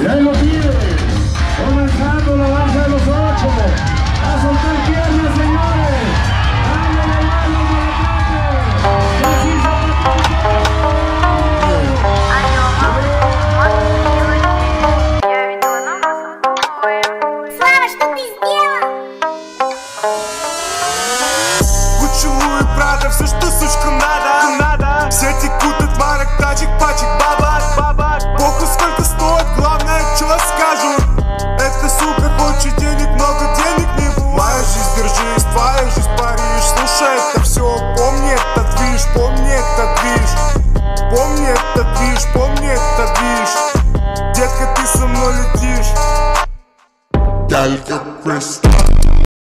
Y ahí lo tiene, comenzando la baja de los ocho. A soltar piernas, señores. Dándole mano para ataque. Я видела на вас Слава, что ты сделал? Почему и правда все, что сучку надо like a crystal.